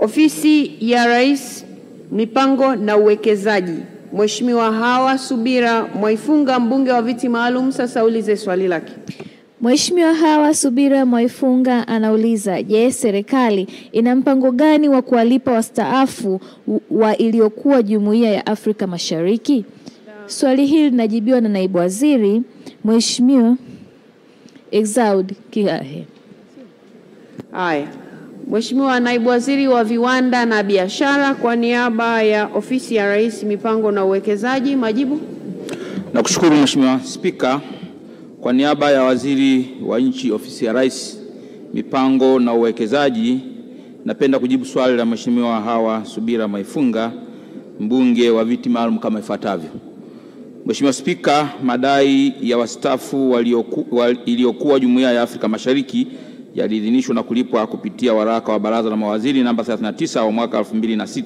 Ofisi ya Rais, Mipango na Uwekezaji, Mheshimiwa Hawa Subira Mwaifunga, mbunge wa viti maalum, sasa ulize swali lake. Mheshimiwa Hawa Subira Mwaifunga anauliza, je, serikali ina mpango gani wa kuwalipa wastaafu wa iliyokuwa Jumuiya ya Afrika Mashariki? Swali hili linajibiwa na naibu waziri Mheshimiwa Exaud Kiahe. Haya, Mheshimiwa Naibu Waziri wa Viwanda na Biashara, kwa niaba ya Ofisi ya Rais, Mipango na Uwekezaji, majibu. Nakushukuru Mheshimiwa Spika. Kwa niaba ya Waziri wa Nchi, Ofisi ya Rais, Mipango na Uwekezaji, napenda kujibu swali la Mheshimiwa Hawa Subira Maifunga, mbunge wa viti maalum kama ifuatavyo. Mheshimiwa Spika, madai ya wastaafu iliyokuwa Jumuiya ya Afrika Mashariki yaliidhinishwa na kulipwa kupitia waraka wa Baraza la Mawaziri namba 39 wa mwaka 2006.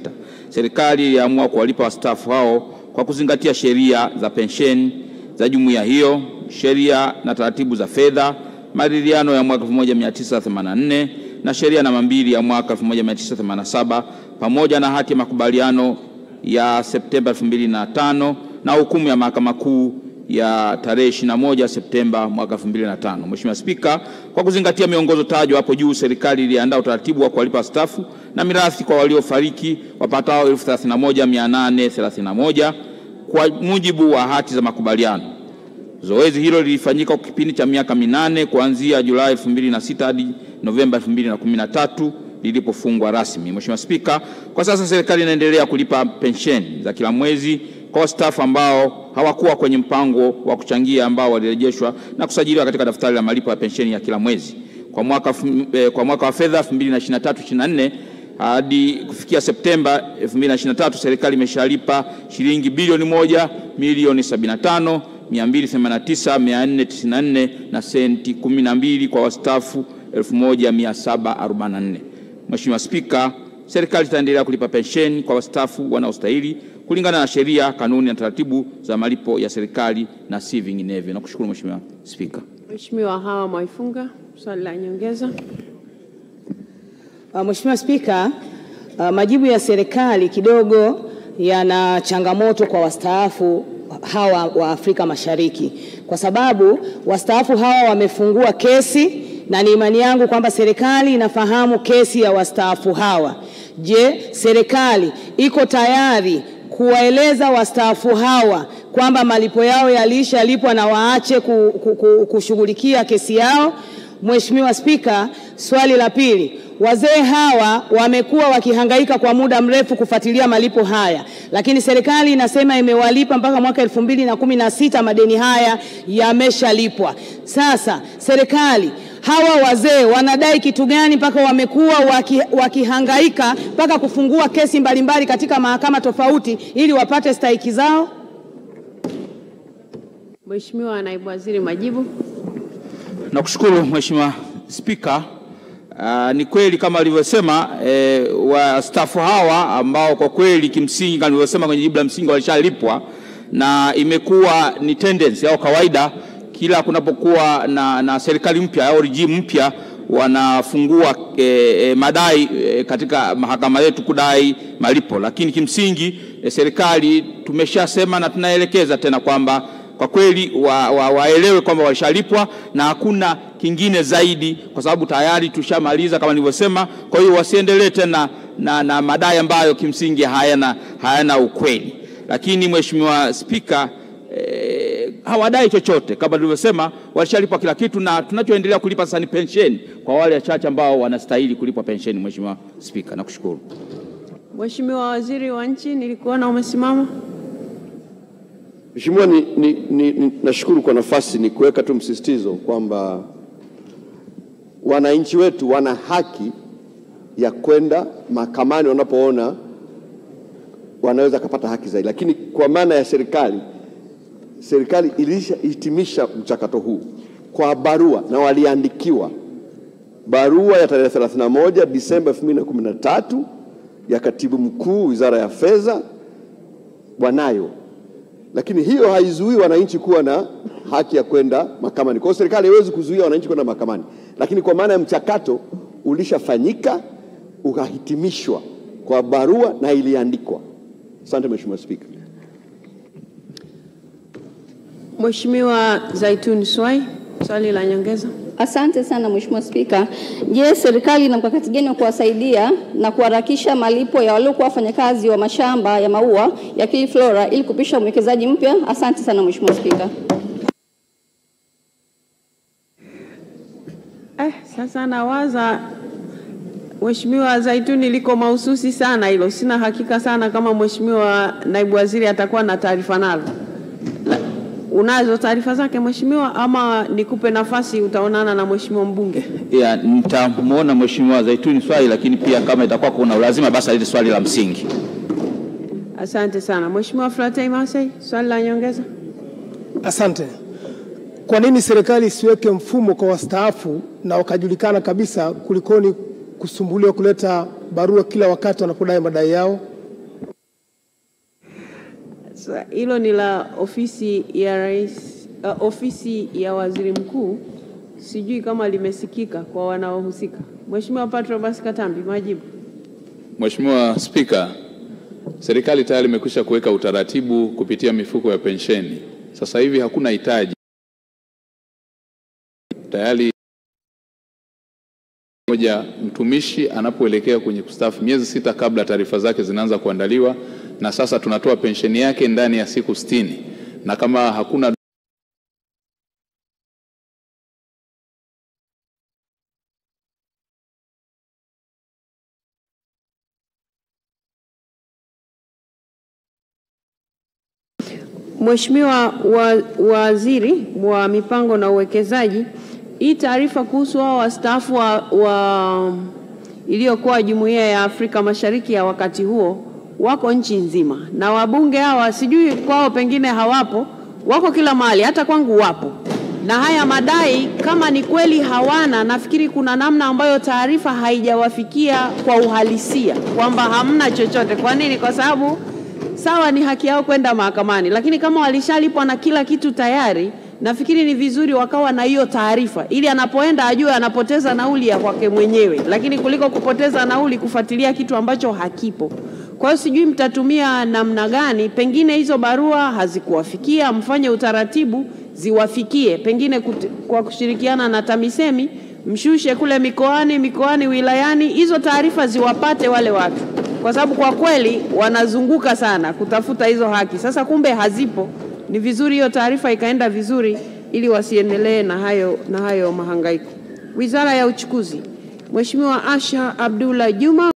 Serikali iliamua kuwalipa wastaafu hao kwa kuzingatia sheria za pensheni za jumuiya hiyo, sheria na taratibu za fedha, maridhiano ya mwaka 1984 na sheria namba mbili ya mwaka 1987 pamoja na hati ya makubaliano ya Septemba 2005 na hukumu ya Mahakama Kuu ya tarehe 21 Septemba mwaka 2005. Mheshimiwa Spika, kwa kuzingatia miongozo tajwa hapo juu, serikali iliandaa utaratibu wa kuwalipa wastaafu na mirathi kwa waliofariki wapatao 31831 kwa mujibu wa hati za makubaliano. Zoezi hilo lilifanyika kwa kipindi cha miaka minane kuanzia Julai 2006 hadi Novemba 2013 lilipofungwa rasmi. Mheshimiwa Spika, kwa sasa serikali inaendelea kulipa pensheni za kila mwezi kwa staff ambao hawakuwa kwenye mpango wa kuchangia ambao walirejeshwa na kusajiliwa katika daftari la malipo ya pensheni ya kila mwezi. Kwa mwaka, eh, kwa mwaka wa fedha 2023/24 hadi kufikia Septemba 2023 serikali imeshalipa shilingi bilioni moja milioni 75 289,494 na senti 12 kwa wastaafu 1744. Mheshimiwa Spika, serikali itaendelea kulipa pensheni kwa wastaafu wanaostahili kulingana na sheria, kanuni na taratibu za malipo ya serikali na si vinginevyo. Nakushukuru Mheshimiwa Spika. Mheshimiwa Hawa Mwaifunga, swali la nyongeza. Uh, Mheshimiwa Spika, uh, majibu ya serikali kidogo yana changamoto kwa wastaafu hawa wa Afrika Mashariki kwa sababu wastaafu hawa wamefungua kesi na ni imani yangu kwamba serikali inafahamu kesi ya wastaafu hawa. Je, serikali iko tayari kuwaeleza wastaafu hawa kwamba malipo yao yalishalipwa na waache ku, ku, ku, kushughulikia kesi yao? Mheshimiwa Spika, swali la pili, wazee hawa wamekuwa wakihangaika kwa muda mrefu kufuatilia malipo haya, lakini serikali inasema imewalipa mpaka mwaka elfu mbili na kumi na sita madeni haya yameshalipwa. Sasa serikali hawa wazee wanadai kitu gani mpaka wamekuwa waki, wakihangaika mpaka kufungua kesi mbalimbali katika mahakama tofauti ili wapate stahiki zao? Mheshimiwa Naibu Waziri, majibu. Nakushukuru Mheshimiwa Spika. Uh, ni kweli kama alivyosema eh, wastaafu hawa ambao kwa kweli kimsingi kama nilivyosema kwenye jibu la msingi walishalipwa, na imekuwa ni tendency au kawaida kila kunapokuwa na, na serikali mpya au regime mpya wanafungua e, e, madai e, katika mahakama yetu kudai malipo, lakini kimsingi e, serikali tumeshasema na tunaelekeza tena kwamba kwa kweli wa, wa, waelewe kwamba walishalipwa na hakuna kingine zaidi, kwa sababu tayari tushamaliza kama nilivyosema. Kwa hiyo wasiendelee tena na, na madai ambayo kimsingi hayana, hayana ukweli. Lakini Mheshimiwa Spika, hawadai chochote kama tulivyosema walishalipwa kila kitu, na tunachoendelea kulipa sasa ni pensheni kwa wale wachache ambao wanastahili kulipwa pensheni. Mheshimiwa Spika, nakushukuru. Mheshimiwa Waziri wa Nchi, nilikuona umesimama. Mheshimiwa, ni, ni, ni, ni, nashukuru kwa nafasi ni kuweka tu msisitizo kwamba wananchi wetu wana haki ya kwenda mahakamani wanapoona wanaweza kupata haki zaidi, lakini kwa maana ya serikali, serikali ilishahitimisha mchakato huu kwa barua na waliandikiwa barua ya tarehe 31 Disemba 2013 ya katibu mkuu Wizara ya Fedha, wanayo lakini hiyo haizuii wananchi kuwa na haki ya kwenda mahakamani. Kwa hiyo serikali haiwezi kuzuia wananchi kwenda mahakamani, lakini kwa maana ya mchakato ulishafanyika ukahitimishwa kwa barua na iliandikwa. Asante Mheshimiwa Spika. Mheshimiwa Zaituni Swai, swali la nyongeza. Asante sana Mheshimiwa Spika. Je, serikali ina mkakati gani wa kuwasaidia na kuharakisha malipo ya waliokuwa wafanyakazi wa mashamba ya maua ya Kiliflora ili kupisha mwekezaji mpya? Asante sana Mheshimiwa Spika. Eh, sasa nawaza Mheshimiwa Zaituni liko mahususi sana hilo. Sina hakika sana kama Mheshimiwa Naibu Waziri atakuwa na taarifa nalo. Unazo taarifa zake Mheshimiwa, ama nikupe nafasi utaonana na Mheshimiwa mbunge? Ya, nitamwona Mheshimiwa Zaituni swali, lakini pia kama itakuwa kuna ulazima basi alete swali la msingi. Asante sana. Mheshimiwa Flatei Masai, swali la nyongeza. Asante. Kwa nini serikali isiweke mfumo kwa wastaafu na wakajulikana kabisa kulikoni kusumbuliwa kuleta barua kila wakati wanapodai madai yao? Hilo ni la ofisi ya rais, uh, ofisi ya waziri mkuu. Sijui kama limesikika kwa wanaohusika. Mheshimiwa Patrobas Katambi, majibu. Mheshimiwa Spika, serikali tayari imekwisha kuweka utaratibu kupitia mifuko ya pensheni. Sasa hivi hakuna hitaji tayari moja mtumishi anapoelekea kwenye kustaafu miezi sita kabla taarifa zake zinaanza kuandaliwa, na sasa tunatoa pensheni yake ndani ya siku sitini na kama hakuna Mheshimiwa wa, Waziri wa Mipango na Uwekezaji, hii taarifa kuhusu hao wastaafu wa, wa iliyokuwa Jumuiya ya Afrika Mashariki ya wakati huo wako nchi nzima, na wabunge hawa sijui kwao pengine hawapo, wako kila mahali, hata kwangu wapo. Na haya madai kama ni kweli hawana, nafikiri kuna namna ambayo taarifa haijawafikia kwa uhalisia kwamba hamna chochote. Kwa nini? Kwa sababu sawa, ni haki yao kwenda mahakamani, lakini kama walishalipwa na kila kitu tayari, nafikiri ni vizuri wakawa na hiyo taarifa, ili anapoenda ajue anapoteza nauli ya kwake mwenyewe, lakini kuliko kupoteza nauli kufuatilia kitu ambacho hakipo. Kwa hiyo sijui mtatumia namna gani, pengine hizo barua hazikuwafikia, mfanye utaratibu ziwafikie, pengine kut, kwa kushirikiana na TAMISEMI mshushe kule mikoani, mikoani, wilayani, hizo taarifa ziwapate wale watu, kwa sababu kwa kweli wanazunguka sana kutafuta hizo haki. Sasa kumbe hazipo, ni vizuri hiyo taarifa ikaenda vizuri, ili wasiendelee na hayo, na hayo mahangaiko. Wizara ya Uchukuzi, Mheshimiwa Asha Abdullah Juma.